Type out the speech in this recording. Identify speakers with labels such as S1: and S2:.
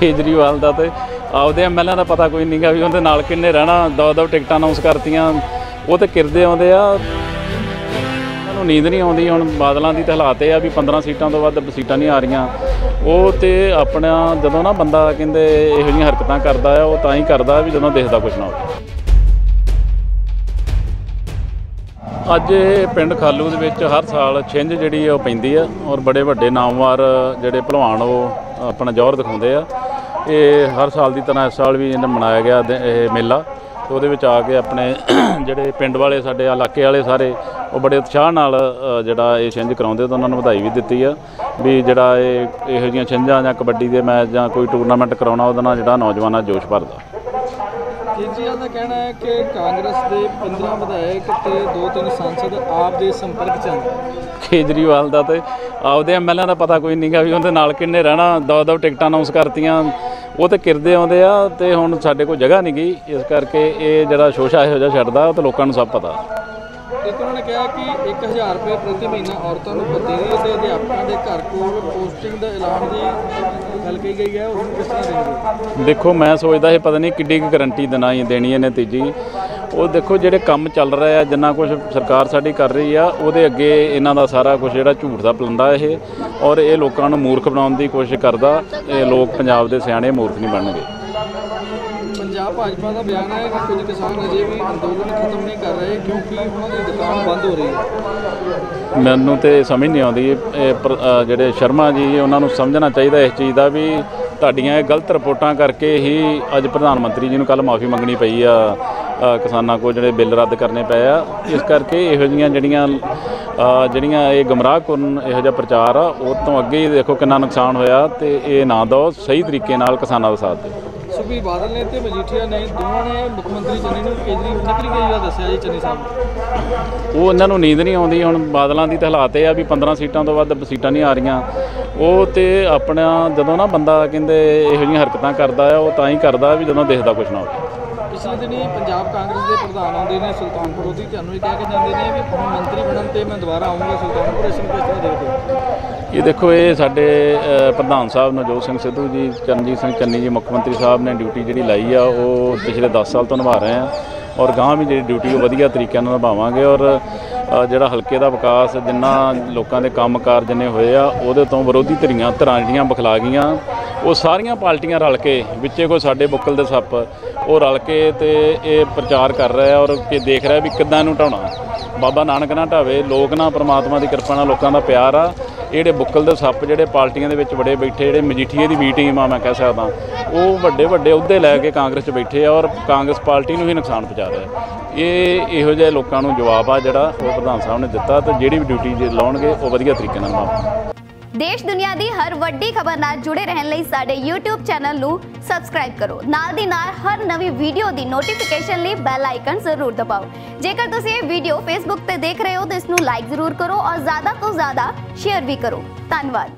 S1: ਕੇਜਰੀਵਾਲ ਦਾ ਤੇ ਆਪਦੇ ਐਮਐਲਏ ਦਾ ਪਤਾ ਕੋਈ ਨਹੀਂਗਾ ਵੀ ਉਹਦੇ ਨਾਲ ਕਿੰਨੇ ਰਹਿਣਾ ਦੋ ਦੋ ਟਿਕਟਾਂ ਅਨਾਉਂਸ ਕਰਤੀਆਂ। ਉਹ ਤੇ ਕਿਰਦੇ ਆਉਂਦੇ ਆ। ਉਹਨਾਂ ਨੂੰ ਨੀਂਦ ਨਹੀਂ ਆਉਂਦੀ, ਹੁਣ ਬਾਦਲਾਂ ਦੀ ਤਾਂ ਹਾਲਾਤ ਇਹ ਆ ਵੀ 15 ਸੀਟਾਂ ਤੋਂ ਵੱਧ ਸੀਟਾਂ ਨਹੀਂ ਆ ਰਹੀਆਂ। ਉਹ ਤੇ ਆਪਣਾ ਜਦੋਂ ਨਾ ਬੰਦਾ ਕਹਿੰਦੇ ਇਹੋ ਜਿਹੀਆਂ ਹਰਕਤਾਂ ਕਰਦਾ ਆ, ਉਹ ਤਾਂ ਹੀ ਕਰਦਾ ਵੀ ਜਦੋਂ ਦੇਖਦਾ ਕੁਝ ਨਾ ਹੋਵੇ। ਅੱਜ ਇਹ ਪਿੰਡ ਖਾਲੂ ਦੇ ਵਿੱਚ ਹਰ ਸਾਲ ਛਿੰਝ ਜਿਹੜੀ ਉਹ ਪੈਂਦੀ ਆ, ਔਰ ਬੜੇ ਵੱਡੇ ਨਾਮਵਾਰ ਜਿਹੜੇ ਭਲਵਾਨ ਉਹ ਆਪਣਾ ਜੌਹਰ ਦਿਖਾਉਂਦੇ ਆ। ਇਹ ਹਰ ਸਾਲ ਦੀ ਤਰ੍ਹਾਂ ਇਸ ਸਾਲ ਵੀ ਇਹਨਾਂ ਮਨਾਇਆ ਗਿਆ ਦਿ- ਇਹ ਮੇਲਾ। ਤੇ ਉਹਦੇ ਵਿੱਚ ਆ ਕੇ ਆਪਣੇ ਜਿਹੜੇ ਪਿੰਡ ਵਾਲੇ, ਸਾਡੇ ਇਲਾਕੇ ਵਾਲੇ ਸਾਰੇ, ਉਹ ਬੜੇ ਉਤਸ਼ਾਹ ਨਾਲ ਜਿਹੜਾ ਇਹ ਛਿੰਝ ਕਰਾਉਂਦੇ ਤਾਂ ਉਹਨਾਂ ਨੂੰ ਵਧਾਈ ਵੀ ਦਿੱਤੀ ਆ ਵੀ ਜਿਹੜਾ ਇਹ ਇਹੋ ਜਿਹੀਆਂ ਛਿੰਝਾਂ ਜਾਂ ਕਬੱਡੀ ਦੇ ਮੈਚ ਜਾਂ ਕੋਈ ਟੂਰਨਾਮੈਂਟ ਕਰਾਉਣਾ, ਉਹਦੇ ਨਾਲ ਜਿਹੜਾ ਨੌਜਵਾਨਾਂ 'ਚ ਜੋਸ਼ ਭਰਦਾ।
S2: ਕੇਜਰੀਵਾਲ ਦਾ ਕਹਿਣਾ ਹੈ ਕਿ ਕਾਂਗਰਸ ਦੇ 15 ਵਿਧਾਇਕ ਤੇ ਦੋ ਤਿੰਨ ਸਾਂਸਦ ਆਪ ਦੇ ਸੰਪਰਕ ਚ ਹਨ।
S1: ਕੇਜਰੀਵਾਲ ਦਾ ਤੇ ਆਪਦੇ ਐਮਐਲਏ ਦਾ ਪਤਾ ਕੋਈ ਨਹੀਂਗਾ ਵੀ ਉਹਦੇ ਨਾਲ ਕਿੰਨੇ ਰਹਿਣਾ ਦੋ ਦੋ ਟਿਕਟਾਂ ਅਨਾਉਂਸ ਕਰਤੀਆਂ, ਉਹ ਤੇ ਕਿਰਦੇ ਆਉਂਦੇ ਆ ਤੇ ਹੁਣ ਸਾਡੇ ਕੋਲ ਜਗ੍ਹਾ ਨਹੀਂ ਗਈ ਇਸ ਕਰਕੇ ਇਹ ਜਿਹੜਾ ਸ਼ੋਸ਼ਾ ਇਹੋ ਜਿਹਾ ਛੱਡਦਾ, ਉਹ ਤੇ ਲੋਕਾਂ ਨੂੰ ਸਭ ਪਤਾ।
S2: ਇੱਕ ਉਹਨਾਂ ਨੇ ਕਿਹਾ ਕਿ 1000 ਰੁਪਏ ਪ੍ਰਤੀ ਮਹੀਨਾ ਔਰਤਾਂ ਨੂੰ ਭੱਤੇ ਅਤੇ ਅਧਿਆਪਕਾਂ ਦੇ ਘਰ ਕੋਲ ਪੋਸਟਿੰਗ ਦਾ ਐਲਾਨ ਦੀ ਗੱਲ ਕਹੀ ਗਈ ਹੈ ਉਸ ਨੂੰ ਕਿਸ ਤਰ੍ਹਾਂ ਦੇਖਦੇ
S1: ਦੇਖੋ, ਮੈਂ ਸੋਚਦਾ ਇਹ ਪਤਾ ਨਹੀਂ ਕਿੱਡੀ ਕੁ ਗਰੰਟੀ ਦੇਣਾ ਹੀ ਦੇਣੀ ਇਹਨੇ ਤੀਜੀ ਉਹ ਦੇਖੋ, ਜਿਹੜੇ ਕੰਮ ਚੱਲ ਰਿਹਾ ਆ, ਜਿੰਨਾ ਕੁਝ ਸਰਕਾਰ ਸਾਡੀ ਕਰ ਰਹੀ ਆ, ਉਹਦੇ ਅੱਗੇ ਇਹਨਾਂ ਦਾ ਸਾਰਾ ਕੁਝ ਜਿਹੜਾ ਝੂਠ ਦਾ ਪਲੰਦਾ ਇਹ। ਔਰ ਇਹ ਲੋਕਾਂ ਨੂੰ ਮੂਰਖ ਬਣਾਉਣ ਦੀ ਕੋਸ਼ਿਸ਼ ਕਰਦਾ, ਇਹ ਲੋਕ ਪੰਜਾਬ ਦੇ ਸਿਆਣੇ ਮੂਰਖ ਨਹੀਂ ਬਣਨਗੇ।
S2: ਪੰਜਾਬ ਭਾਜਪਾ ਦਾ ਬਿਆਨ ਹੈ ਕਿ ਕੁਝ ਕਿਸਾਨ ਅਜੇ ਵੀ ਅੰਦੋਲਨ ਖਤਮ ਨਹੀਂ ਕਰ ਰਹੇ ਕਿਉਂਕਿ ਉਹਨਾਂ ਦੀ ਦੁਕਾਨ ਬੰਦ ਹੋ ਰਹੀ ਹੈ।
S1: ਮੈਨੂੰ ਤੇ ਸਮਝ ਨਹੀਂ ਆਉਂਦੀ ਇਹ- ਇਹ ਜਿਹੜੇ ਸ਼ਰਮਾ ਜੀ ਉਹਨਾਂ ਨੂੰ ਸਮਝਣਾ ਚਾਹੀਦਾ ਇਸ ਚੀਜ਼ ਦਾ ਵੀ ਤੁਹਾਡੀਆਂ ਇਹ ਗਲਤ ਰਿਪੋਰਟਾਂ ਕਰਕੇ ਹੀ ਅੱਜ ਪ੍ਰਧਾਨ ਮੰਤਰੀ ਜੀ ਨੂੰ ਕੱਲ ਮਾਫੀ ਮੰਗਣੀ ਪਈ ਆ ਕਿਸਾਨਾਂ ਕੋਲ ਜਿਹੜੇ ਬਿੱਲ ਰੱਦ ਕਰਨੇ ਪਏ ਆ। ਇਸ ਕਰਕੇ ਇਹੋ ਜਿਹੀਆਂ ਜਿਹੜੀਆਂ ਜਿਹੜੀਆਂ ਇਹ ਗਮਰਾਹ ਕਰਨ ਇਹੋ ਜਿਹਾ ਪ੍ਰਚਾਰ ਆ, ਉਹ ਤੋਂ ਅੱਗੇ ਹੀ ਦੇਖੋ ਕਿੰਨਾ ਨੁਕਸਾਨ ਹੋਇਆ ਤੇ ਇਹ ਨਾ ਦੋ ਸਹੀ ਤਰੀਕੇ ਨਾਲ ਕਿਸਾਨਾਂ ਦਾ ਸਾਥ ਦਿਓ।
S2: ਸੁਖਬੀਰ ਬਾਦਲ ਨੇ ਤੇ ਮਜੀਠੀਆ ਨੇ, ਦੋਵਾਂ ਨੇ ਮੁੱਖ ਮੰਤਰੀ ਚੰਨੀ ਨੂੰ ਕੇਜਰੀ ਨਕਲੀ ਕੇਜਰੀਵਾਲ ਦੱਸਿਆ ਜੀ ਚੰਨੀ ਸਾਹਿਬ
S1: ਉਹ ਇਹਨਾਂ ਨੂੰ ਨੀਂਦ ਨਹੀਂ ਆਉਂਦੀ, ਹੁਣ ਬਾਦਲਾਂ ਦੀ ਤਾਂ ਹਾਲਾਤ ਇਹ ਆ ਵੀ 15 ਸੀਟਾਂ ਤੋਂ ਵੱਧ ਸੀਟਾਂ ਨਹੀਂ ਆ ਰਹੀਆਂ। ਉਹ ਤੇ ਆਪਣਾ ਜਦੋਂ ਨਾ ਬੰਦਾ ਕਹਿੰਦੇ ਇਹੋ ਜਿਹੀਆਂ ਹਰਕਤਾਂ ਕਰਦਾ ਆ, ਉਹ ਤਾਂ ਹੀ ਕਰਦਾ ਵੀ ਜਦੋਂ ਦੇਖਦਾ ਕੁਝ ਨਾ ਹੋਵੇ।
S2: ਪਿਛਲੇ ਦਿਨੀ ਪੰਜਾਬ ਕਾਂਗਰਸ ਦੇ ਪ੍ਰਧਾਨ ਆਉਂਦੇ ਨੇ ਸੁਲਤਾਨਪੁਰ, ਉਹਦੀ ਤੁਹਾਨੂੰ ਇਹ ਕਹਿ ਕੇ ਜਾਂਦੇ ਨੇ ਵੀ ਮੰਤਰੀ ਬਣਨ ਤੇ ਮੈਂ ਦੁਬਾਰਾ ਆਉਂਗਾ ਸੁਲਤਾਨਪੁਰ, ਇਸ ਨੂੰ ਕਿਸ ਤਰ੍ਹਾਂ ਦੇਖਦੇ
S1: ਇਹ ਦੇਖੋ, ਇਹ ਸਾਡੇ ਪ੍ਰਧਾਨ ਸਾਹਿਬ ਨਵਜੋਤ ਸਿੰਘ ਸਿੱਧੂ ਜੀ, ਚਰਨਜੀਤ ਸਿੰਘ ਚੰਨੀ ਜੀ, ਮੁੱਖ ਮੰਤਰੀ ਸਾਹਿਬ ਨੇ ਡਿਊਟੀ ਜਿਹੜੀ ਲਾਈ ਆ, ਉਹ ਪਿਛਲੇ 10 ਸਾਲ ਤੋਂ ਨਿਭਾ ਰਹੇ ਆ ਔਰ ਗਾਂ ਵੀ ਜਿਹੜੀ ਡਿਊਟੀ, ਉਹ ਵਧੀਆ ਤਰੀਕੇ ਨਾਲ ਨਿਭਾਵਾਂਗੇ ਔਰ ਜਿਹੜਾ ਹਲਕੇ ਦਾ ਵਿਕਾਸ, ਜਿੰਨਾ ਲੋਕਾਂ ਦੇ ਕੰਮਕਾਰ ਜਿੰਨੇ ਹੋਏ ਆ, ਉਹਦੇ ਤੋਂ ਵਿਰੋਧੀ ਧਿਰੀਆਂ, ਧਰਾਂ ਜਿਹੜੀਆਂ ਬਖਲਾ ਗਈਆਂ ਉਹ ਸਾਰੀਆਂ ਪਾਰਟੀਆਂ ਰਲ ਕੇ, ਵਿੱਚੇ ਕੋਈ ਸਾਡੇ ਬੁੱਕਲ ਦੇ ਸੱਪ, ਉਹ ਰਲ ਕੇ ਤੇ ਇਹ ਪ੍ਰਚਾਰ ਕਰ ਰਿਹਾ ਔਰ ਕਿ ਦੇਖ ਰਿਹਾ ਵੀ ਕਿੱਦਾਂ ਇਹਨੂੰ ਢਾਉਣਾ। ਬਾਬਾ ਨਾਨਕ ਨਾ ਢਾਵੇ, ਲੋਕ ਨਾ ਪ੍ਰਮਾਤਮਾ ਦੀ ਕਿਰਪਾ ਨਾਲ ਲੋਕਾਂ ਦਾ ਪਿਆਰ ਆ। ਇਹ ਜਿਹੜੇ ਬੁੱਕਲ ਦੇ ਸੱਪ ਜਿਹੜੇ ਪਾਰਟੀਆਂ ਦੇ ਵਿੱਚ ਬੜੇ ਬੈਠੇ, ਜਿਹੜੇ ਮਜੀਠੀਏ ਦੀ ਵੀ ਟੀਮ ਆ ਮੈਂ ਕਹਿ ਸਕਦਾ, ਉਹ ਵੱਡੇ ਵੱਡੇ ਅਹੁਦੇ ਲੈ ਕੇ ਕਾਂਗਰਸ 'ਚ ਬੈਠੇ ਆ ਔਰ ਕਾਂਗਰਸ ਪਾਰਟੀ ਨੂੰ ਹੀ ਨੁਕਸਾਨ ਪਹੁੰਚਾ ਰਿਹਾ ਇਹ ਇਹੋ ਜਿਹੇ ਲੋਕਾਂ ਨੂੰ ਜਵਾਬ ਆ ਜਿਹੜਾ ਉਹ ਪ੍ਰਧਾਨ ਸਾਹਿਬ ਨੇ ਦਿੱਤਾ ਤੇ ਜਿਹੜੀ ਵੀ ਡਿਊਟੀ ਜੇ ਲਾਉਣਗੇ, ਉਹ ਵਧੀਆ ਤਰੀਕੇ ਨਾਲ ਨਿਭਾਉਣਗੇ।
S3: ਦੇਸ਼ ਦੁਨੀਆ ਦੀ ਹਰ ਵੱਡੀ ਖਬਰ ਨਾਲ ਜੁੜੇ ਰਹਿਣ ਲਈ ਸਾਡੇ YouTube ਚੈਨਲ ਨੂੰ ਸਬਸਕ੍ਰਾਈਬ ਕਰੋ। ਨਾਲ ਦੀ ਨਾਲ ਹਰ ਨਵੀਂ ਵੀਡੀਓ ਦੀ ਨੋਟੀਫਿਕੇਸ਼ਨ ਲਈ ਬੈਲ ਆਈਕਨ ਜ਼ਰੂਰ ਦਬਾਓ। ਜੇਕਰ ਤੁਸੀਂ ਇਹ ਵੀਡੀਓ Facebook ਤੇ ਦੇਖ ਰਹੇ ਹੋ ਤਾਂ ਇਸ ਨੂੰ ਲਾਈਕ ਜ਼ਰੂਰ ਕਰੋ ਔਰ ਜ਼ਿਆਦਾ ਤੋਂ ਜ਼ਿਆਦਾ ਸ਼ੇਅਰ ਵੀ ਕਰੋ। ਧੰਨਵਾਦ।